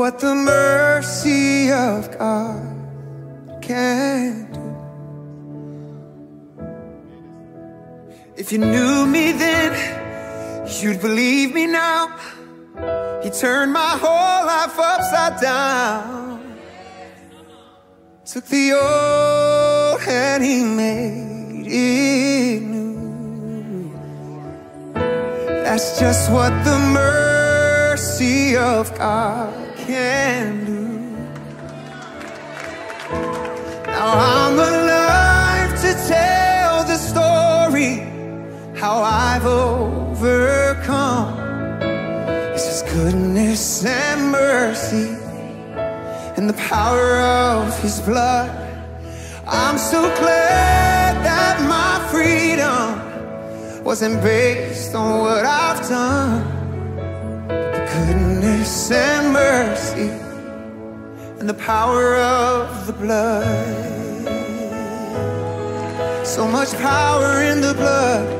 what the mercy of God can do. If you knew me then, you'd believe me now. He turned my whole life upside down. Took the old and he made it new. That's just what the mercy of God grace and mercy and the power of his blood. I'm so glad that my freedom wasn't based on what I've done. The goodness and mercy and the power of the blood. So much power in the blood.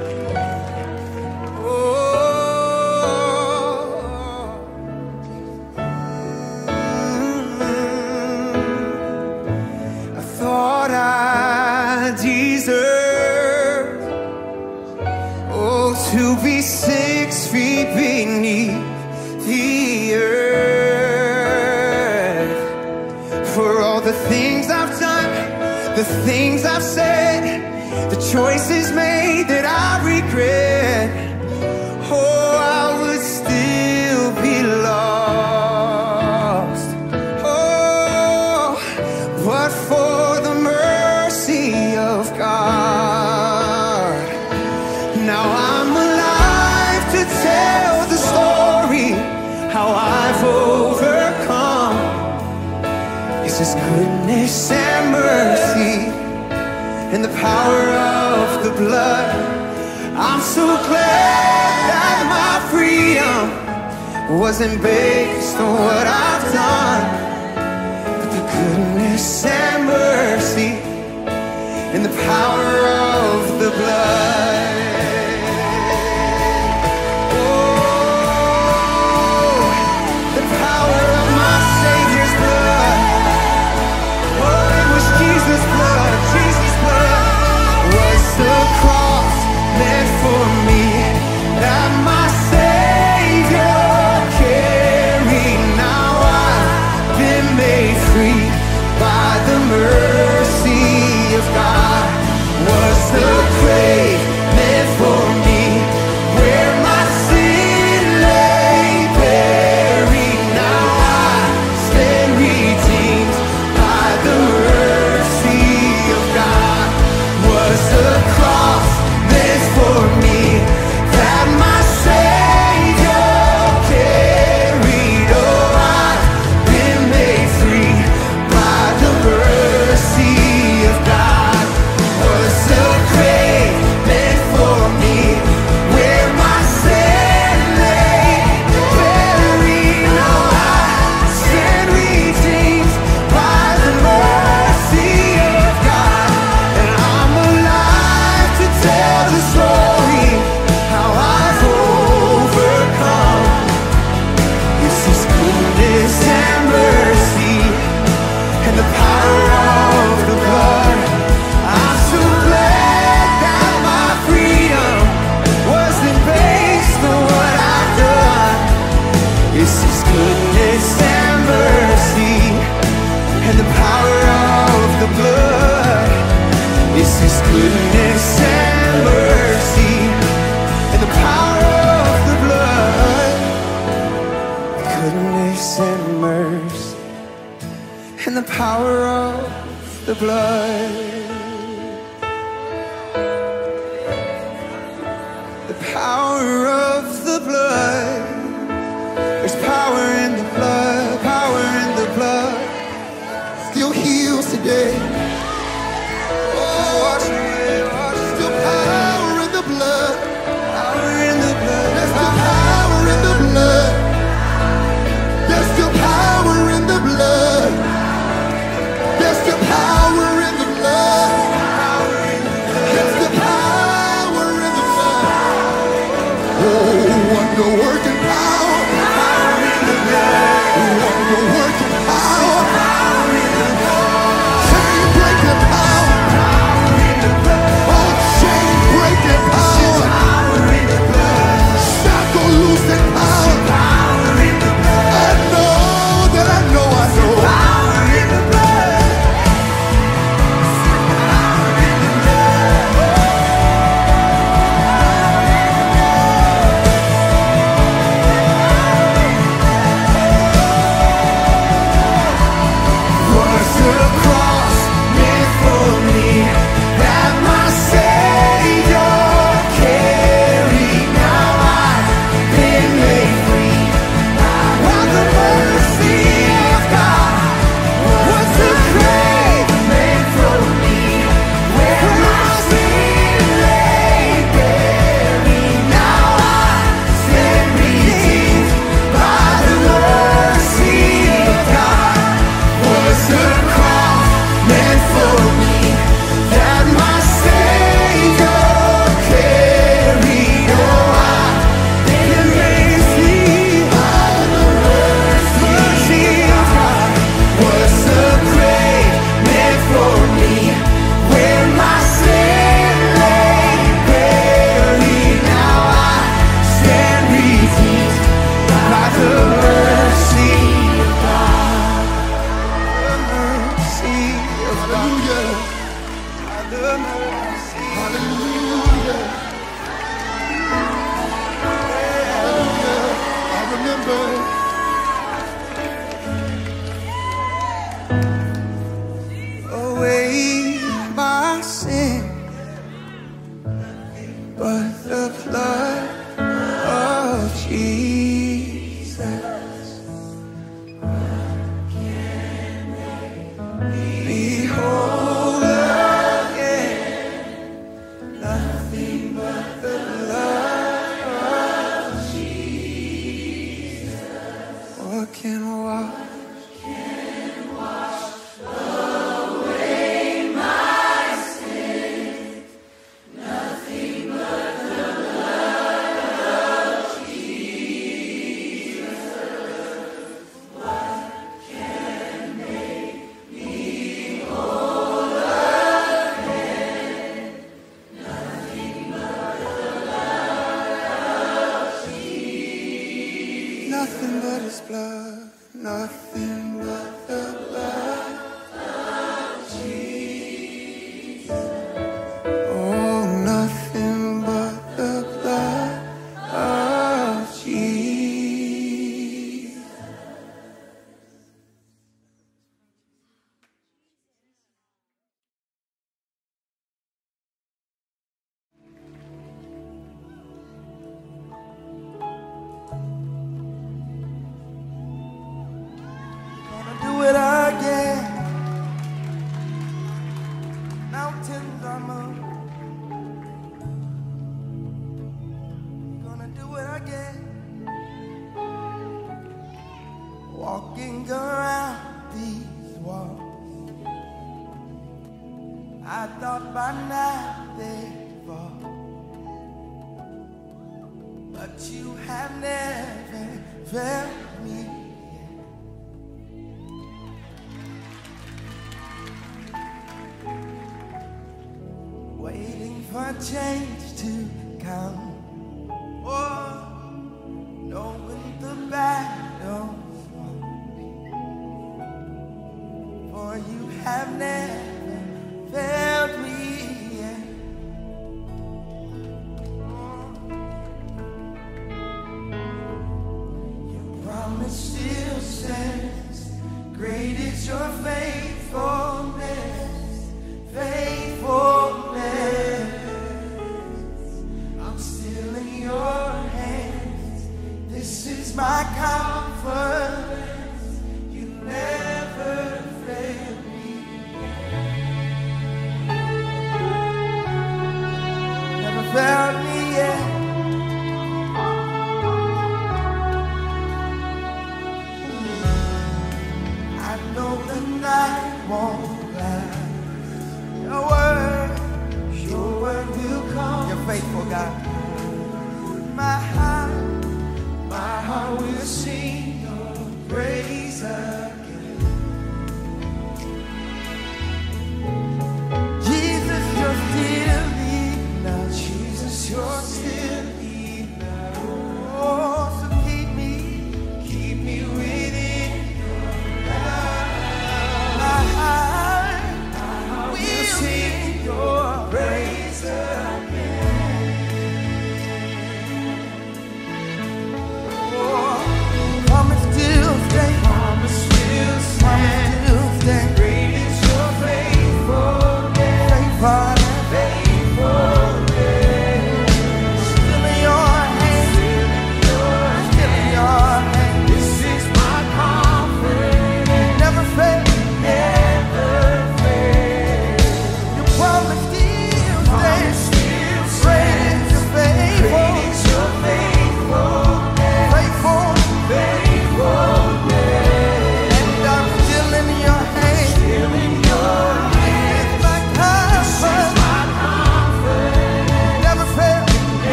the things I've said, the choices. power of the blood. I'm so glad that my freedom wasn't based on what I've done, but the goodness and mercy and the power of the blood. say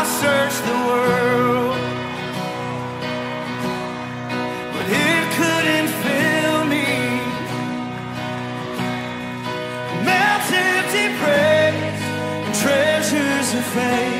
I search the world, but it couldn't fill me. Melt empty praise and treasures of faith.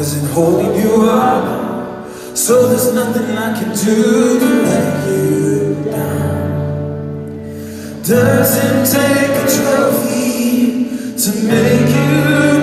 wasn't holding you up. So there's nothing I can do to let you down. Doesn't take a trophy to make you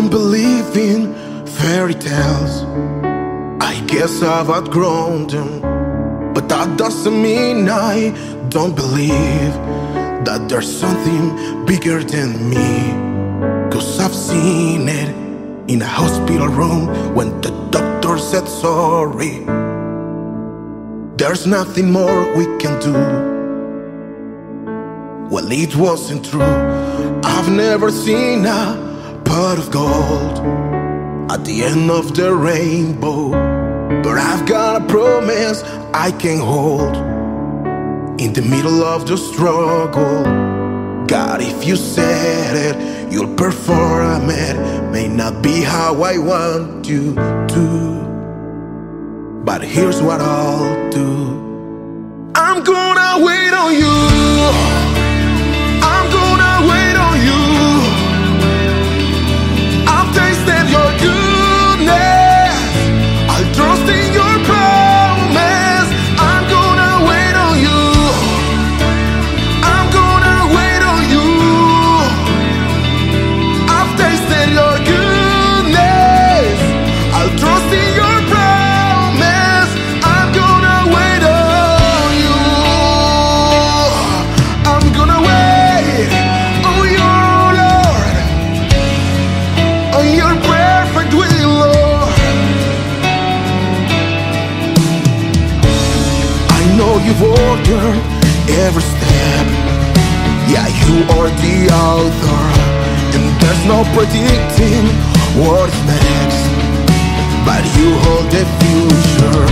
don't believe in fairy tales. I guess I've outgrown them. But that doesn't mean I don't believe that there's something bigger than me. Cause I've seen it in a hospital room when the doctor said sorry. There's nothing more we can do. Well, it wasn't true. I've never seen a pot of gold at the end of the rainbow. But I've got a promise I can hold in the middle of the struggle. God, if you said it, you'll perform it. May not be how I want you to, but here's what I'll do. I'm gonna wait on you. Every step. Yeah, you are the author, and there's no predicting what's next. But you hold the future,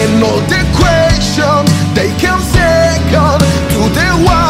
and all the questions they come second to the one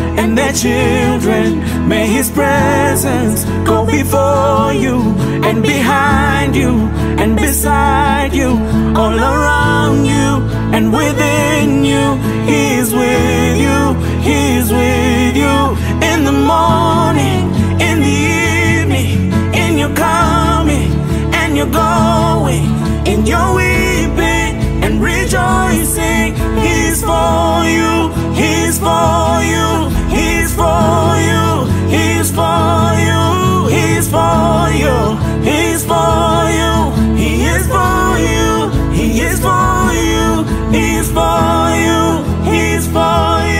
and their children. May his presence go before you and behind you and beside you, all around you and within you. He is with you, he is with you in the morning, in the evening, in your coming and your going, in your weeping and rejoicing. He's for you, he's for you, for you, he's for you, he's for you, he's for you, he is for you, he is for you, he's for you, he's for you.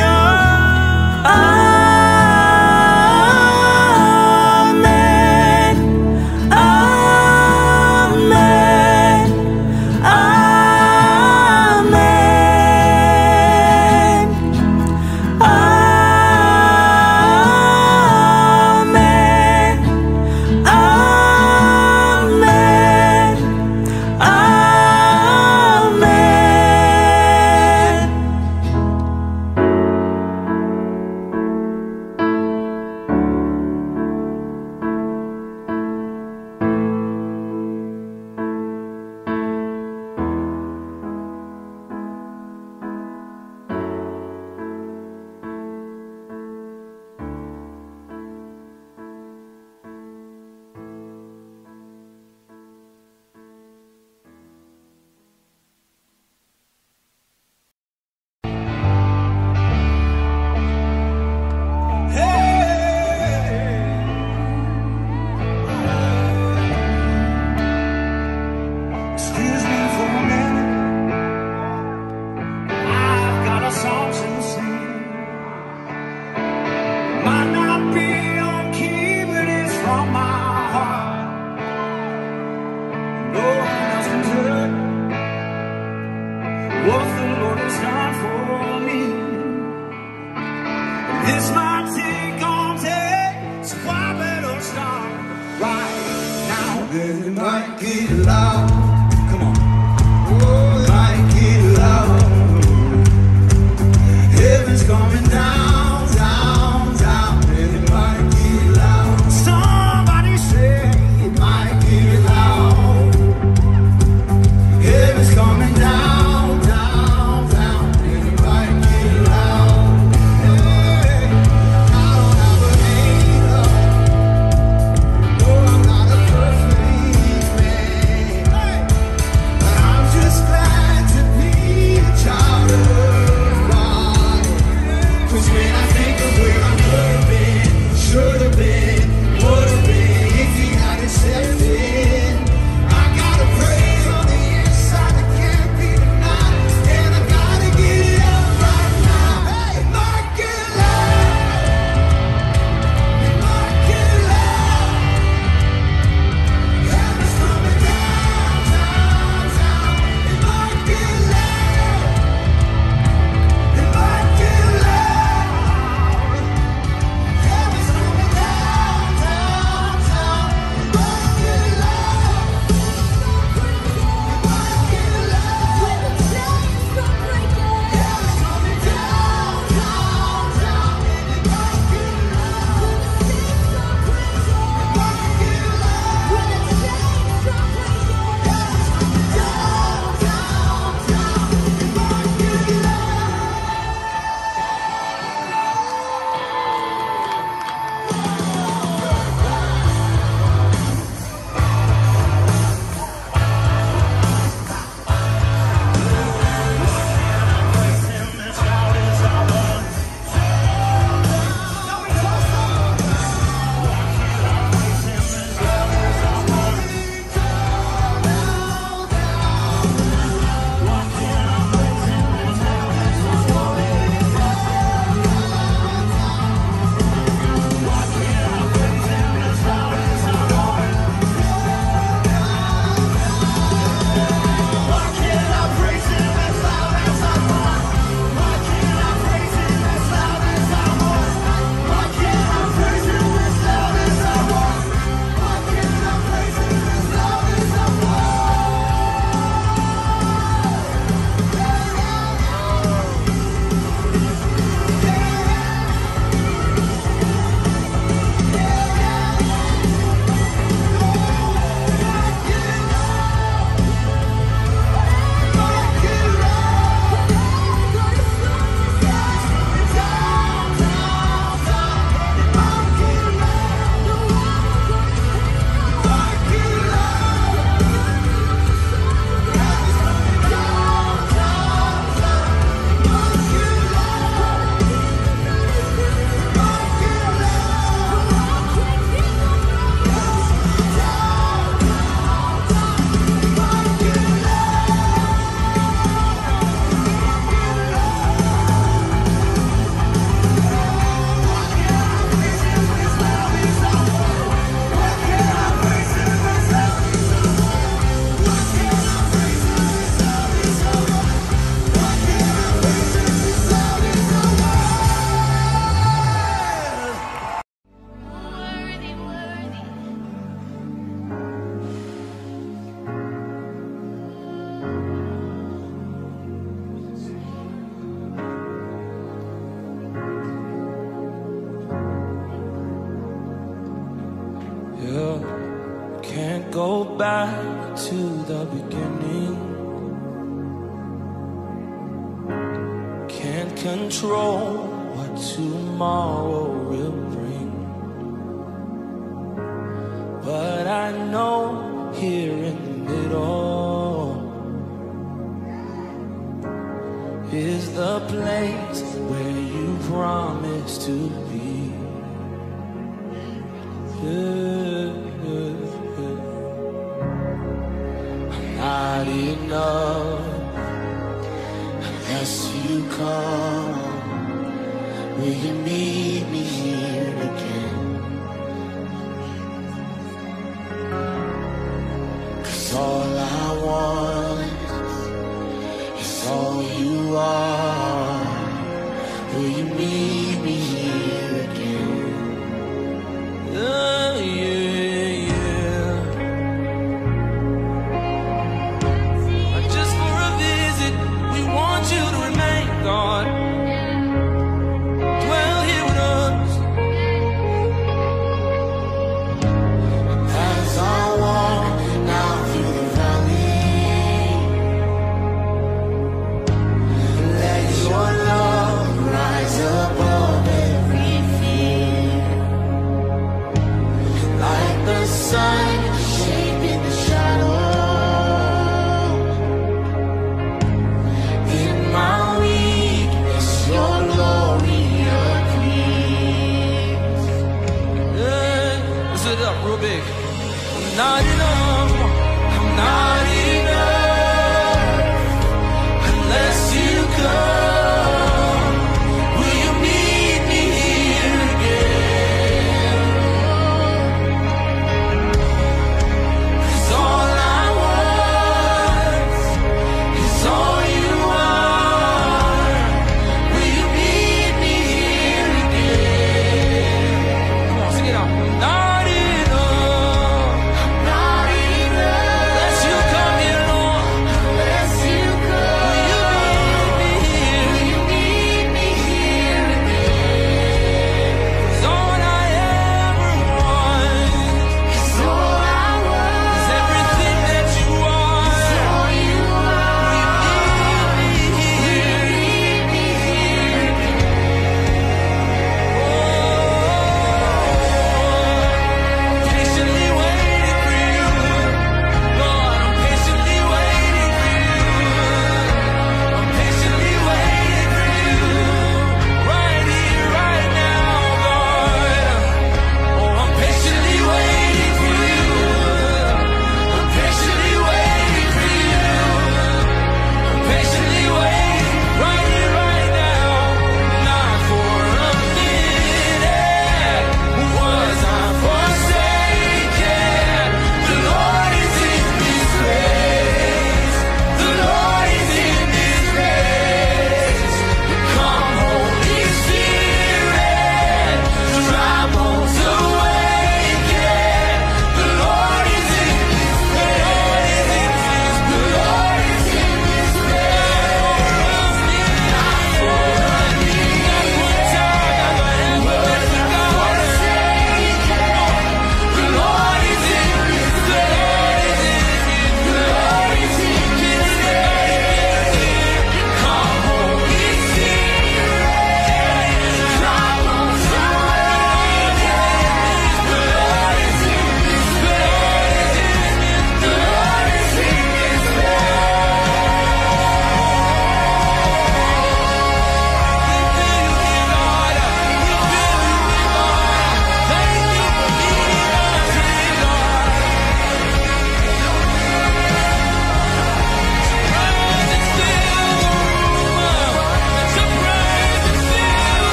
Will you meet me here again?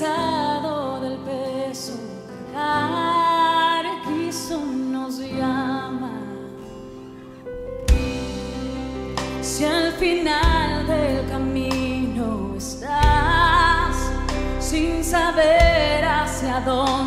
cansado del peso, cargar, Cristo nos llama. Si al final del camino estás sin saber hacia dónde